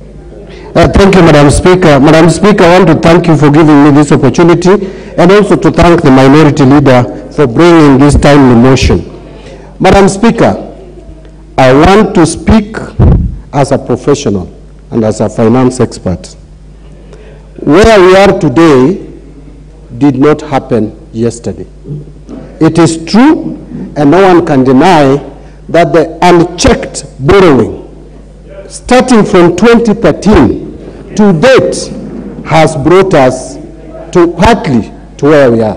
Uh, Thank you, Madam Speaker. Madam Speaker, I want to thank you for giving me this opportunity and also to thank the minority leader for bringing this timely motion. Madam Speaker, I want to speak as a professional and as a finance expert. Where we are today did not happen yesterday. It is true, and no one can deny, that the unchecked borrowing starting from 2013 to date has brought us to partly to where we are.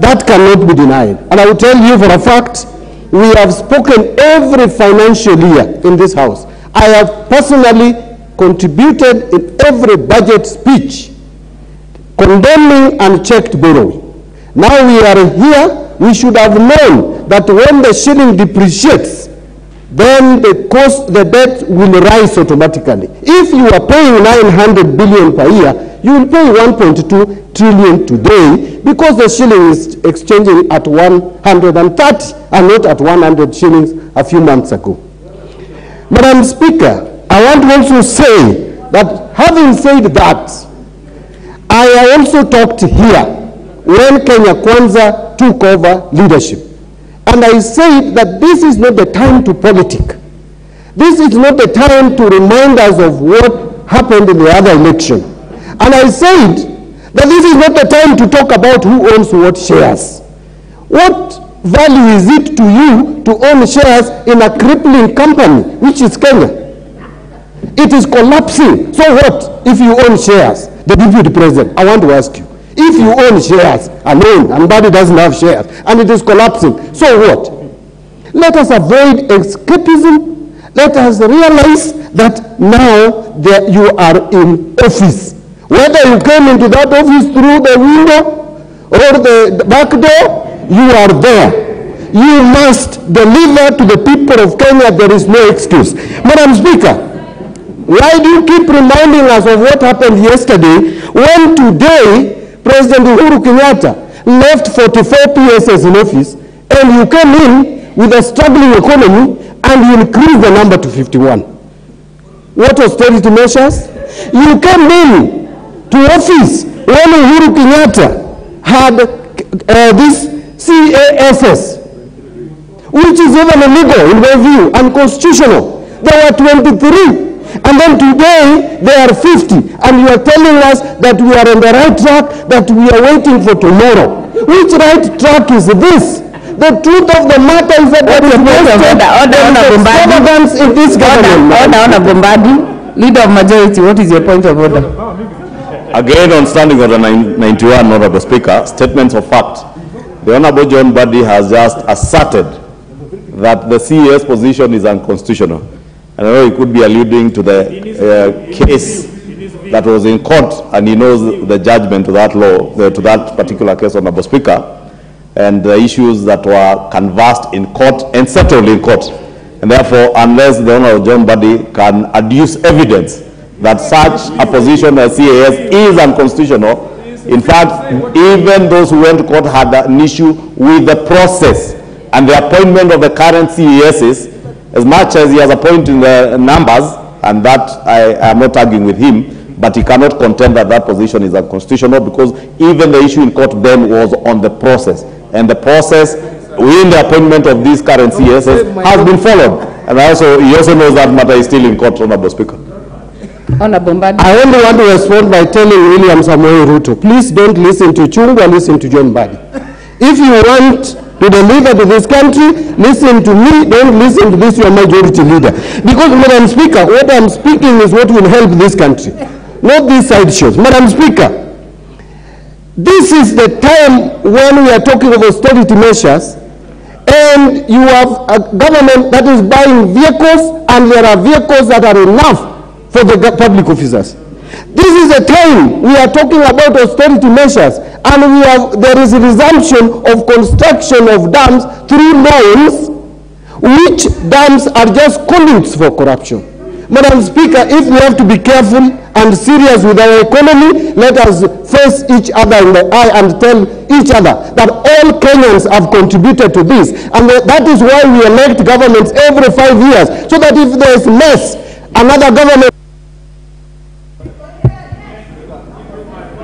That cannot be denied. And I will tell you for a fact, we have spoken every financial year in this house. I have personally contributed in every budget speech condemning unchecked borrowing. Now we are here, we should have known that when the shilling depreciates, then the cost, the debt will rise automatically. If you are paying 900 billion per year, you will pay 1.2 trillion today because the shilling is exchanging at 130 and not at 100 shillings a few months ago. Madam Speaker, I want to also say that having said that, I also talked here when Kenya Kwanza took over leadership. And I said that this is not the time to politic. This is not the time to remind us of what happened in the other election. And I said that this is not the time to talk about who owns what shares. What value is it to you to own shares in a crippling company, which is Kenya? It is collapsing. So what if you own shares? The deputy president, I want to ask you. If you own shares alone and Mbadi doesn't have shares and it is collapsing, so what? Let us avoid escapism. Let us realize that now that you are in office. Whether you came into that office through the window or the back door, you are there. You must deliver to the people of Kenya. There is no excuse. Madam Speaker, why do you keep reminding us of what happened yesterday when today President Uhuru Kenyatta left 44 PSS in office and you came in with a struggling economy and you increased the number to 51? What austerity measures? You came in to office when Uhuru Kenyatta had uh, this CASS, which is even illegal in my view, unconstitutional. There were 23. And then today they are 50. And you are telling us that we are on the right track, that we are waiting for tomorrow. Which right track is this? The truth of the matter is that there is no Order, state, order, there is order, Bombadi. extravagance in this government. Order, order, Bombadi. Leader of majority, what is your point of order? Again, on standing order nine- 91, Honorable Speaker, statements of fact. The Honorable John Mbadi has just asserted that the CAS position is unconstitutional. And I know he could be alluding to the uh, case that was in court, and he knows the judgment to that law, uh, to that particular case, Honorable Speaker, and the issues that were canvassed in court and settled in court. And therefore, unless the Honorable John Mbadi can adduce evidence that such a position as CAS is unconstitutional, in fact, even those who went to court had an issue with the process and the appointment of the current CASs, as much as he has appointed the numbers, and that I am not arguing with him, but he cannot contend that that position is unconstitutional because even the issue in court then was on the process. And the process in the appointment of these current CASs has been followed. And also, he also knows that matter is still in court, Honorable Speaker. Honor Bombadi. I only want to respond by telling William Samoei Ruto, please don't listen to Ichung'wah, listen to John Mbadi. If you want to deliver to this country, listen to me, don't listen to this your majority leader. Because, Madam Speaker, what I'm speaking is what will help this country, not these side shows. Madam Speaker, this is the time when we are talking of austerity measures and you have a government that is buying vehicles and there are vehicles that are enough for the public officers. This is a time we are talking about austerity measures and we have, there is a resumption of construction of dams through loans which dams are just conduits for corruption. Madam Speaker, if we have to be careful and serious with our economy, let us face each other in the eye and tell each other that all Kenyans have contributed to this. And that that is why we elect governments every five years, so that if there is mess, another government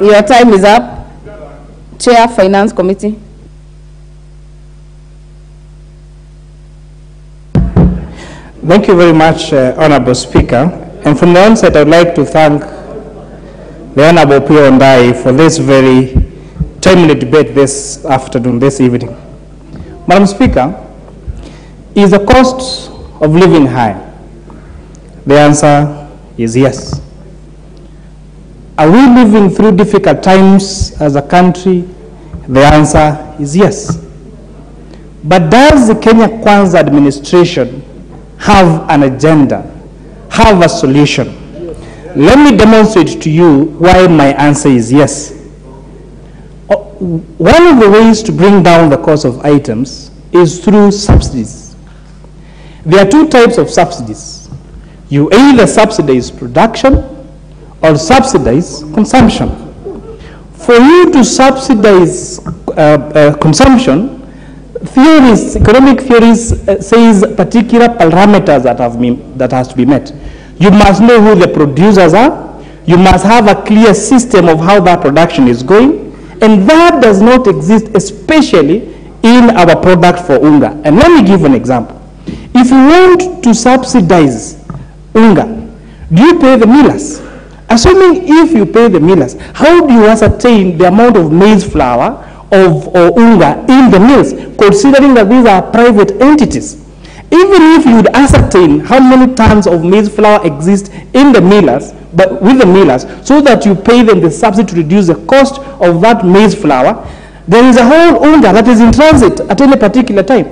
Your time is up. Chair, Finance Committee. Thank you very much, uh, Honorable Speaker. And from the onset, I'd like to thank the Honorable Opiyo Wandayi for this very timely debate this afternoon, this evening. Madam Speaker, is the cost of living high? The answer is yes. Are we living through difficult times as a country? The answer is yes. But does the Kenya Kwanza administration have an agenda, have a solution? Let me demonstrate to you why my answer is yes. One of the ways to bring down the cost of items is through subsidies. There are two types of subsidies. You either subsidize production or subsidize consumption. For you to subsidize uh, uh, consumption, theories, economic theories uh, says particular parameters that have been, that has to be met. You must know who the producers are. You must have a clear system of how that production is going. And that does not exist, especially in our product for unga. And let me give an example. If you want to subsidize unga, do you pay the millers? Assuming if you pay the millers, how do you ascertain the amount of maize flour of or unga in the mills, considering that these are private entities? Even if you would ascertain how many tons of maize flour exist in the millers, but with the millers, so that you pay them the subsidy to reduce the cost of that maize flour, there is a whole unga that is in transit at any particular time.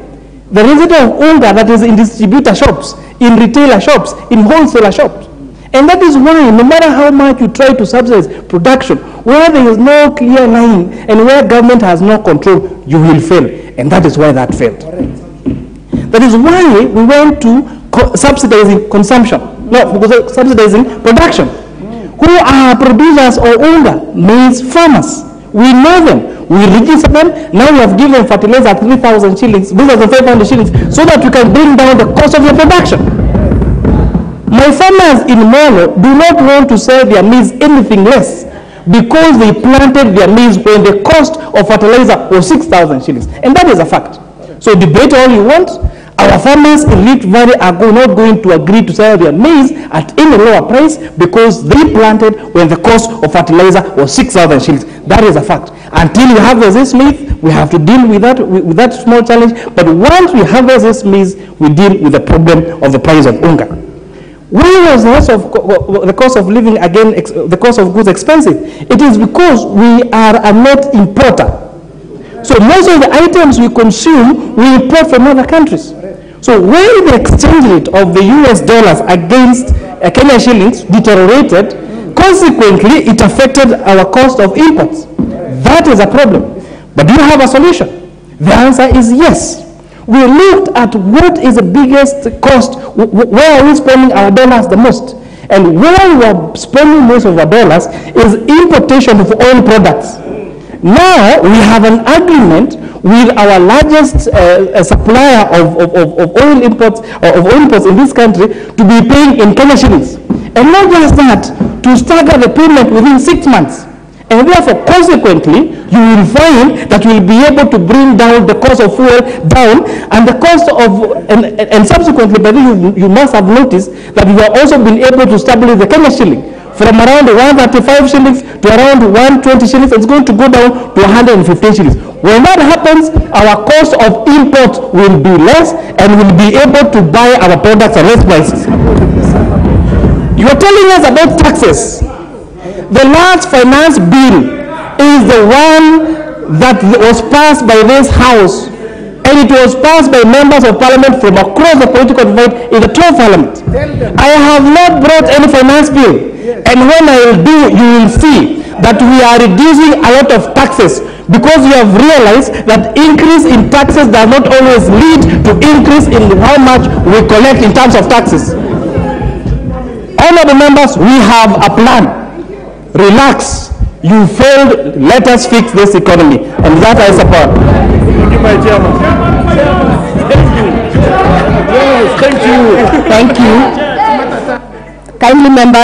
The residue of unga that is in distributor shops, in retailer shops, in wholesaler shops. And that is why, no matter how much you try to subsidize production, where there is no clear line and where government has no control, you will fail. And that is why that failed. That is why we went to co- subsidizing consumption, no, because subsidizing production. Who are producers or unga? Means farmers. We know them. We register them. Now we have given fertilizer 3,000 shillings, 3,500 shillings, so that we can bring down the cost of the production. Farmers in Molo do not want to sell their maize anything less because they planted their maize when the cost of fertilizer was 6,000 shillings. And that is a fact. So debate all you want. Our farmers in Rift Valley are not going to agree to sell their maize at any lower price because they planted when the cost of fertilizer was 6,000 shillings. That is a fact. Until we harvest this maize, we have to deal with that, with that small challenge. But once we harvest this maize, we deal with the problem of the price of unga. Why was the cost of, the cost of living again, the cost of goods expensive? It is because we are a net importer. So most of the items we consume, we import from other countries. So when the exchange rate of the US dollars against uh, Kenya shillings deteriorated, consequently it affected our cost of imports. That is a problem. But do you have a solution? The answer is yes. We looked at what is the biggest cost, wh- wh- where are we spending our dollars the most? And where we are spending most of our dollars is importation of oil products. Now we have an agreement with our largest uh, uh, supplier of, of, of, of oil imports uh, of oil imports in this country to be paying in Kenya shillings. And not just that, to stagger the payment within six months. And therefore, consequently, you will find that we'll be able to bring down the cost of fuel down and the cost of, and, and- subsequently, then you, you must have noticed that we have also been able to stabilize the Kenya shilling from around 135 shillings to around 120 shillings. It's going to go down to 115 shillings. When that happens, our cost of import will be less and we'll be able to buy our products at less prices. You're telling us about taxes. The last finance bill is the one that was passed by this house and it was passed by members of parliament from across the political divide in the 12th parliament. I have not brought any finance bill and when I will do, you will see that we are reducing a lot of taxes because we have realized that increase in taxes does not always lead to increase in how much we collect in terms of taxes. Honorable members, we have a plan. Relax. You failed. Let us fix this economy. And that I support. Thank you. my chairman. Thank you. Yes, thank you. Thank you. Kindly members.